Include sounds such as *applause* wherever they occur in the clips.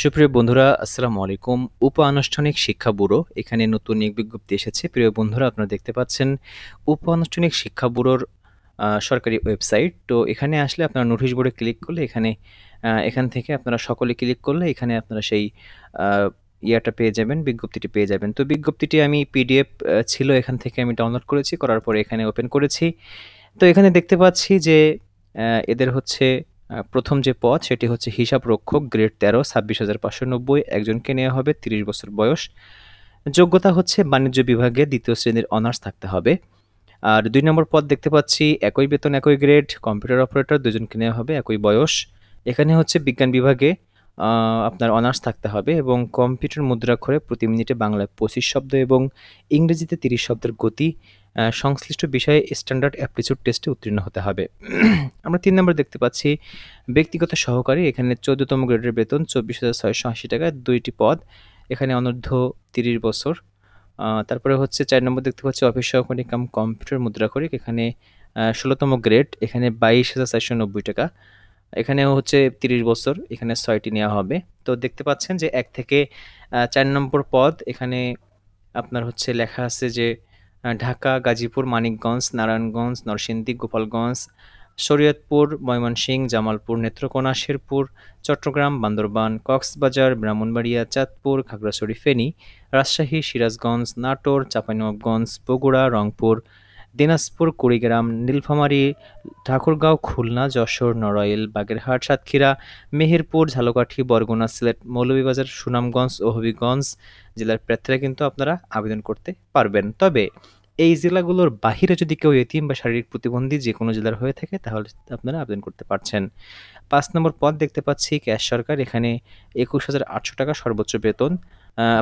সুপ্রিয় বন্ধুরা, আসসালামু আলাইকুম। উপ আনুষ্ঠানিক শিক্ষা ব্যুরো, এখানে নতুন নিয়োগ বিজ্ঞপ্তি এসেছে। প্রিয় বন্ধুরা, আপনারা দেখতে পাচ্ছেন উপ আনুষ্ঠানিক শিক্ষা ব্যুরোর সরকারি ওয়েবসাইট। তো এখানে আসলে আপনারা নোটিশ বোর্ডে ক্লিক করলে এখানে এখান থেকে আপনারা সকলে ক্লিক করলে এখানে আপনারা সেই ইয়াটা পেয়ে যাবেন, বিজ্ঞপ্তিটি পেয়ে যাবেন। তো বিজ্ঞপ্তিটি আমি পিডিএফ ছিল এখান থেকে আমি ডাউনলোড করেছি, করার পরে এখানে ওপেন করেছি। তো এখানে দেখতে পাচ্ছি যে এদের হচ্ছে প্রথম যে পদ সেটি হচ্ছে হিসাব রক্ষক গ্রেড তেরো, ছাব্বিশ হাজার পাঁচশো নব্বই। একজনকে নেওয়া হবে, তিরিশ বছর বয়স। যোগ্যতা হচ্ছে বাণিজ্য বিভাগে দ্বিতীয় শ্রেণির অনার্স থাকতে হবে। আর দুই নম্বর পদ দেখতে পাচ্ছি, একই বেতন, একই গ্রেড, কম্পিউটার অপারেটর, দুজনকে নেওয়া হবে, একই বয়স। এখানে হচ্ছে বিজ্ঞান বিভাগে আপনার অনার্স থাকতে হবে এবং কম্পিউটার মুদ্রাক্ষরে প্রতি মিনিটে বাংলায় পঁচিশ শব্দ এবং ইংরেজিতে তিরিশ শব্দের গতি সংশ্লিষ্ট বিষয়ে স্ট্যান্ডার্ড অ্যাপটিচিউড টেস্টে উত্তীর্ণ হতে হবে। *clears throat* আমরা তিন নম্বর দেখতে পাচ্ছি, ব্যক্তিগত সহকারী, এখানে চোদ্দতম গ্রেডের বেতন চব্বিশ হাজার ছয়শো আশি টাকা, দুইটি পদ, এখানে অনূর্ধ্ব তিরিশ বছর। তারপরে হচ্ছে চার নম্বর দেখতে পাচ্ছি, অফিস সহকারী কাম কম্পিউটার মুদ্রাক্ষরিক এখানে ষোলোতম গ্রেড, এখানে বাইশ হাজার চারশো নব্বই টাকা। এখানেও হচ্ছে তিরিশ বছর, এখানে ছয়টি নেওয়া হবে। তো দেখতে পাচ্ছেন যে এক থেকে চার নম্বর পদ, এখানে আপনার হচ্ছে লেখা আছে যে ঢাকা, গাজীপুর, মানিকগঞ্জ, নারায়ণগঞ্জ, নরসিংদী, গোপালগঞ্জ, শরীয়তপুর, ময়মনসিংহ, জামালপুর, নেত্রকোনা, শেরপুর, চট্টগ্রাম, বান্দরবান, কক্সবাজার, ব্রাহ্মণবাড়িয়া, চাঁদপুর, খাগড়াছড়ি, ফেনী, রাজশাহী, সিরাজগঞ্জ, নাটোর, চাঁপাইনবাবগঞ্জ, বগুড়া, রংপুর দিনাজপুর, কুড়িগ্রাম, নীলফামারী, ঠাকুরগাঁও, খুলনা, যশোর, নড়াইল, বাগেরহাট, সাতক্ষীরা, মেহেরপুর, ঝালকাঠি, বরগুনা, সিলেট, মৌলভীবাজার, সুনামগঞ্জ ও হবিগঞ্জ জেলার প্রার্থীরা কিন্তু আপনারা আবেদন করতে পারবেন। তবে এই জেলাগুলোর বাহিরে যদি কেউ এতিম বা শারীরিক প্রতিবন্ধী যে কোনো জেলার হয়ে থাকে, তাহলে আপনারা আবেদন করতে পারছেন। পাঁচ নম্বর পদ দেখতে পাচ্ছি, ক্যাশ সরকার। এখানে একুশ হাজার আটশো টাকা সর্বোচ্চ বেতন।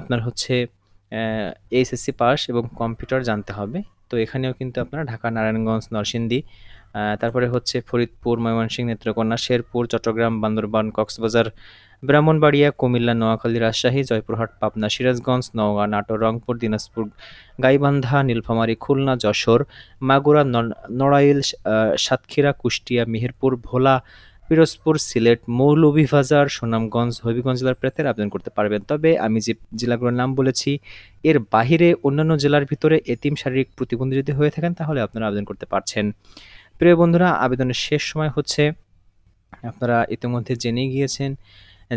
আপনার হচ্ছে এইচএসসি পাস এবং কম্পিউটার জানতে হবে। তো এখানেও কিন্তু আপনারা ঢাকা, নারায়ণগঞ্জ, নরসিংদী তারপরে হচ্ছে ফরিদপুর, ময়মনসিংহ, নেত্রকোনা, শেরপুর, চট্টগ্রাম, বান্দরবান, কক্সবাজার, ব্রাহ্মণবাড়িয়া, কুমিল্লা, নোয়াখালী, রাজশাহী, জয়পুরহাট, পাবনা, সিরাজগঞ্জ, নওগাঁ, নাটোর, রংপুর, দিনাজপুর, গাইবান্ধা, নীলফামারী, খুলনা, যশোর, মাগুরা নড়াইল সাতক্ষীরা, কুষ্টিয়া, মেহেরপুর, ভোলা পিরোজপুর সিলেট মৌলভীবাজার সুনামগঞ্জ হবিগঞ্জ জেলার প্রার্থীরা আবেদন করতে পারবেন। তবে আমি যে জেলাগুলোর নাম বলেছি, এর বাহিরে অন্যান্য জেলার ভিতরে এতিম শারীরিক প্রতিবন্ধী যদি হয়ে থাকেন, তাহলে আপনারা আবেদন করতে পারছেন। প্রিয় বন্ধুরা, আবেদনের শেষ সময় হচ্ছে। আপনারা ইতিমধ্যে জেনে গিয়েছেন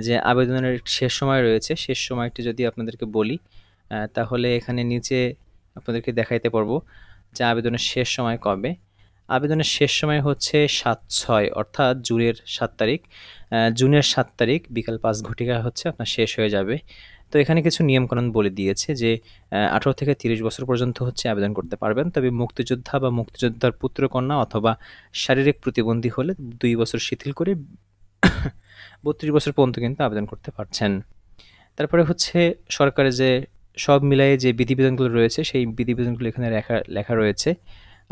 যে আবেদনের শেষ সময় রয়েছে। শেষ সময়টি যদি আপনাদেরকে বলি তাহলে এখানে নিচে আপনাদেরকে দেখাইতে পারব যে আবেদনের শেষ সময় কবে। আবেদনের শেষ সময় হচ্ছে সাত ছয়, অর্থাৎ জুনের সাত তারিখ। জুনের সাত তারিখ বিকাল পাঁচ ঘটিকা হচ্ছে, আপনার শেষ হয়ে যাবে। তো এখানে কিছু নিয়মকানুন বলে দিয়েছে যে আঠারো থেকে তিরিশ বছর পর্যন্ত হচ্ছে আবেদন করতে পারবেন। তবে মুক্তিযোদ্ধা বা মুক্তিযোদ্ধার পুত্রকন্যা অথবা শারীরিক প্রতিবন্ধী হলে দুই বছর শিথিল করে বত্রিশ বছর পর্যন্ত কিন্তু আবেদন করতে পারছেন। তারপরে হচ্ছে সরকারের যে সব মিলাই যে বিধিবিধানগুলো রয়েছে, সেই বিধিবিধানগুলো এখানে লেখা লেখা রয়েছে।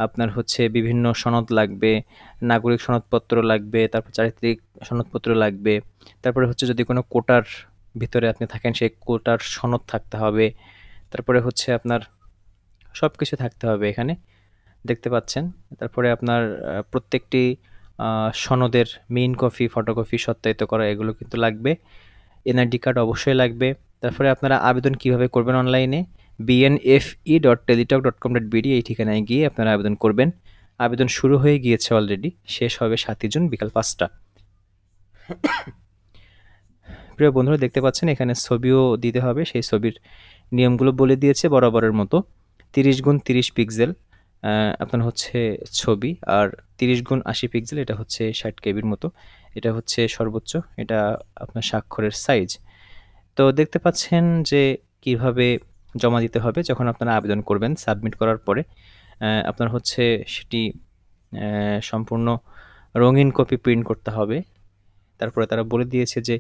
আপনার হচ্ছে বিভিন্ন সনদ লাগবে, নাগরিক সনদপত্র লাগবে, তারপর চারিত্রিক সনদপত্র লাগবে, তারপরে হচ্ছে যদি কোনো কোটার ভিতরে আপনি থাকেন, সেই কোটার সনদ থাকতে হবে, তারপরে হচ্ছে আপনার সব কিছু থাকতে হবে এখানে, দেখতে পাচ্ছেন। তারপরে আপনার প্রত্যেকটি সনদের মেইন কপি ফটোকপি সত্যায়িত করা এগুলো কিন্তু লাগবে। এনআইডি কার্ড অবশ্যই লাগবে। তারপরে আপনারা আবেদন কীভাবে করবেন অনলাইনে BNFE dot Teletalk dot com dot BD এই ঠিকানায় গিয়ে আপনারা আবেদন করবেন। আবেদন শুরু হয়ে গিয়েছে অলরেডি শেষ হবে সাতই জুন, বিকাল পাঁচটা। প্রিয় বন্ধুরা, দেখতে পাচ্ছেন এখানে ছবিও দিতে হবে, সেই ছবির নিয়মগুলো বলে দিয়েছে বরাবরের মতো। তিরিশ গুণ তিরিশ পিক্সেল আপনার হচ্ছে ছবি, আর তিরিশ গুণ আশি পিক্সেল এটা হচ্ছে ষাট কেবির মতো। এটা হচ্ছে সর্বোচ্চ, এটা আপনার স্বাক্ষরের সাইজ তো দেখতে পাচ্ছেন যে কীভাবে জমা দিতে হবে যখন আপনারা আবেদন করবেন, সাবমিট করার পরে। আপনার হচ্ছে সেটি সম্পূর্ণ রঙিন কপি প্রিন্ট করতে হবে। তারপরে তারা বলে দিয়েছে যে,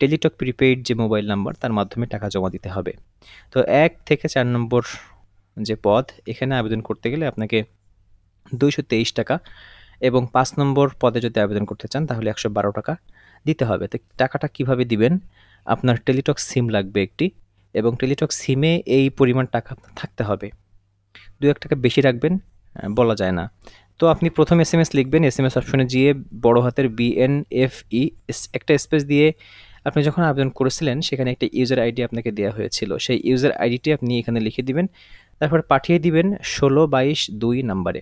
টেলিটক প্রিপেইড যে মোবাইল নাম্বার, তার মাধ্যমে টাকা জমা দিতে হবে। তো এক থেকে চার নম্বর যে পদ, এখানে আবেদন করতে গেলে আপনাকে দুইশো তেইশ টাকা এবং পাঁচ নম্বর পদে যদি আবেদন করতে চান, তাহলে একশো বারো টাকা দিতে হবে। তো টাকাটা কীভাবে দিবেন? আপনার টেলিটক সিম লাগবে একটি। এবং টেলিটক সিমে এই পরিমাণ টাকা থাকতে হবে। দু এক টাকা বেশি রাখবেন বলা যায় না। তো আপনি প্রথম এস এম এস লিখবেন এস এম এস অপশনে গিয়ে বড় হাতের বিএন বিএনএফই একটা স্পেস দিয়ে আপনি যখন আবেদন করেছিলেন, সেখানে একটা ইউজার আইডি আপনাকে দেওয়া হয়েছিল। সেই ইউজার আইডিটি আপনি এখানে লিখে দিবেন, তারপর পাঠিয়ে দিবেন ষোলো বাইশ দুই নাম্বারে।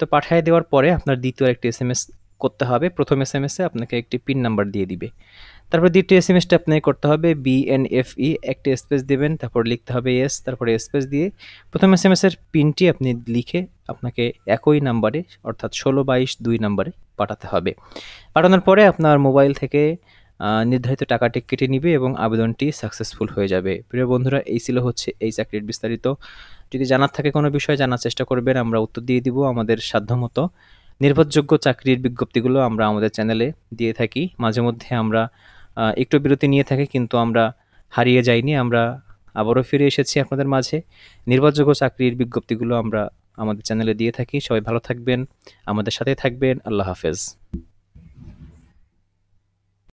তো পাঠিয়ে দেওয়ার পরে আপনার দ্বিতীয় একটি এস এম এস করতে হবে। প্রথম এস এম এসে আপনাকে একটি পিন নাম্বার দিয়ে দিবে। তারপর দ্বিতীয় এস এম এসটা আপনাকে করতে হবে বিএনএফই একটি স্পেস দেবেন, তারপর লিখতে হবে এস তারপরে স্পেস দিয়ে প্রথম এস এম এসের পিনটি আপনি লিখে আপনাকে একই নাম্বারে অর্থাৎ ষোলো বাইশ দুই নাম্বারে পাঠাতে হবে। পাঠানোর পরে আপনার মোবাইল থেকে নির্ধারিত টাকাটি কেটে নিবে এবং আবেদনটি সাকসেসফুল হয়ে যাবে। প্রিয় বন্ধুরা, এই ছিল হচ্ছে এই চাকরির বিস্তারিত। যদি জানার থাকে কোনো বিষয়, জানার চেষ্টা করবেন, আমরা উত্তর দিয়ে দিব আমাদের সাধ্যমতো। নির্ভরযোগ্য চাকরির বিজ্ঞপ্তিগুলো আমরা আমাদের চ্যানেলে দিয়ে থাকি। মাঝে মধ্যে আমরা একটু বিরতি নিয়ে থাকি, কিন্তু আমরা হারিয়ে যাইনি। আমরা আবারও ফিরে এসেছি আপনাদের মাঝে। নির্ভরযোগ্য চাকরির বিজ্ঞপ্তিগুলো আমরা আমাদের চ্যানেলে দিয়ে থাকি। সবাই ভালো থাকবেন, আমাদের সাথে থাকবেন। আল্লাহ হাফেজ।